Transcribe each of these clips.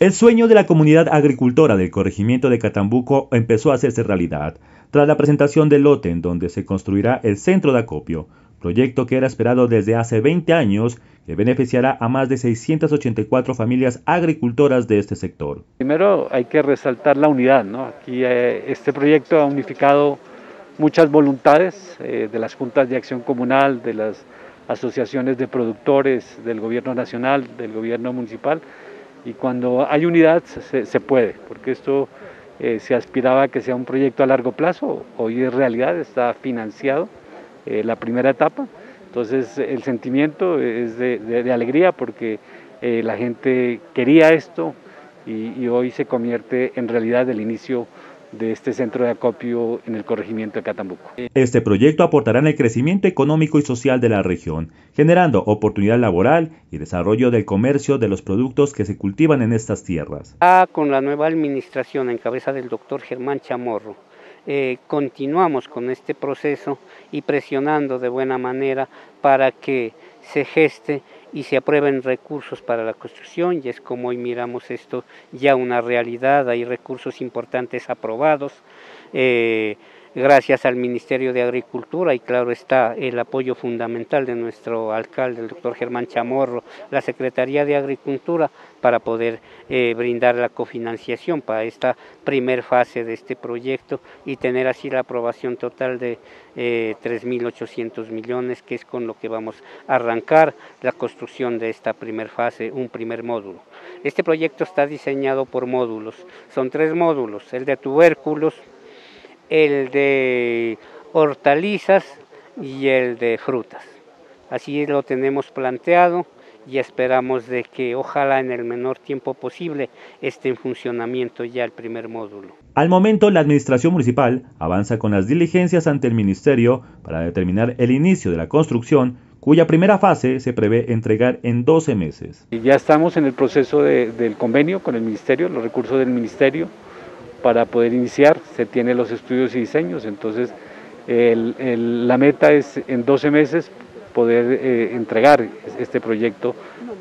El sueño de la comunidad agricultora del corregimiento de Catambuco empezó a hacerse realidad tras la presentación del lote en donde se construirá el centro de acopio, proyecto que era esperado desde hace 20 años que beneficiará a más de 684 familias agricultoras de este sector. Primero hay que resaltar la unidad, ¿no? Aquí eh, este proyecto ha unificado muchas voluntades eh, de las juntas de acción comunal, de las asociaciones de productores, del gobierno nacional, del gobierno municipal, y cuando hay unidad se, puede, porque esto eh, se aspiraba a que sea un proyecto a largo plazo, hoy es realidad, está financiado eh, la primera etapa, entonces el sentimiento es de, alegría porque eh, la gente quería esto y, y, hoy se convierte en realidad el inicio de este centro de acopio en el corregimiento de Catambuco. Este proyecto aportará en el crecimiento económico y social de la región, generando oportunidad laboral y desarrollo del comercio de los productos que se cultivan en estas tierras. Con la nueva administración en cabeza del doctor Germán Chamorro, eh, continuamos con este proceso y presionando de buena manera para que se geste y se aprueben recursos para la construcción y es como hoy miramos esto ya una realidad, hay recursos importantes aprobados. Eh, gracias al Ministerio de Agricultura y claro está el apoyo fundamental de nuestro alcalde, el doctor Germán Chamorro, la Secretaría de Agricultura para poder eh, brindar la cofinanciación para esta primer fase de este proyecto y tener así la aprobación total de eh, 3.800 millones, que es con lo que vamos a arrancar la construcción de esta primer fase, un primer módulo. Este proyecto está diseñado por módulos, son tres módulos, el de tubérculos, el de hortalizas y el de frutas. Así lo tenemos planteado y esperamos de que ojalá en el menor tiempo posible esté en funcionamiento ya el primer módulo. Al momento, la Administración Municipal avanza con las diligencias ante el Ministerio para determinar el inicio de la construcción, cuya primera fase se prevé entregar en 12 meses. Ya estamos en el proceso del convenio con el Ministerio, los recursos del Ministerio para poder iniciar, se tienen los estudios y diseños, entonces la meta es en 12 meses poder eh, entregar este proyecto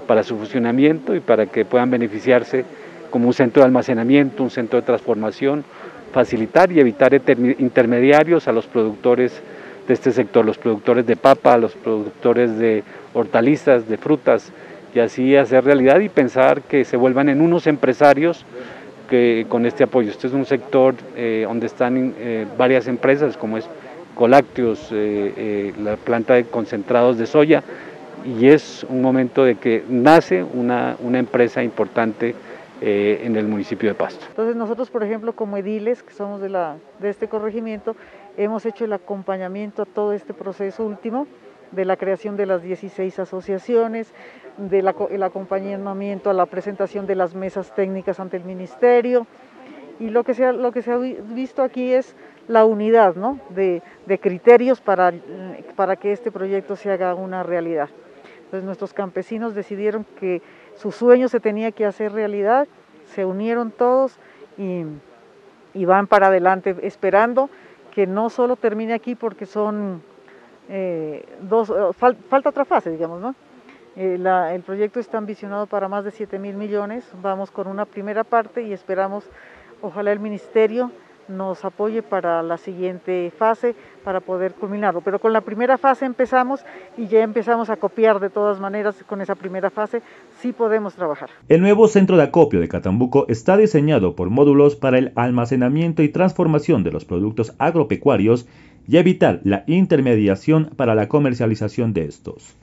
para su funcionamiento y para que puedan beneficiarse como un centro de almacenamiento, un centro de transformación, facilitar y evitar intermediarios a los productores de este sector, los productores de papa, los productores de hortalizas, de frutas, y así hacer realidad y pensar que se vuelvan en unos empresarios con este apoyo. Este es un sector eh, donde están eh, varias empresas como es Colácteos, eh, la planta de concentrados de soya y es un momento de que nace una, una empresa importante en el municipio de Pasto. Entonces nosotros, por ejemplo, como ediles, que somos de, la, de este corregimiento, hemos hecho el acompañamiento a todo este proceso último de la creación de las 16 asociaciones, del acompañamiento a la presentación de las mesas técnicas ante el Ministerio. Y lo que se ha, lo que se ha visto aquí es la unidad ¿no? de, criterios para, para que este proyecto se haga una realidad. Entonces nuestros campesinos decidieron que su sueño se tenía que hacer realidad, se unieron todos y van para adelante esperando que no solo termine aquí porque son eh, eh, falta otra fase, digamos, ¿no? Eh, el proyecto está ambicionado para más de 7 mil millones, vamos con una primera parte y esperamos, ojalá el Ministerio nos apoye para la siguiente fase para poder culminarlo. Pero con la primera fase empezamos y ya empezamos a copiar de todas maneras con esa primera fase, sí podemos trabajar. El nuevo centro de acopio de Catambuco está diseñado por módulos para el almacenamiento y transformación de los productos agropecuarios y evitar la intermediación para la comercialización de estos.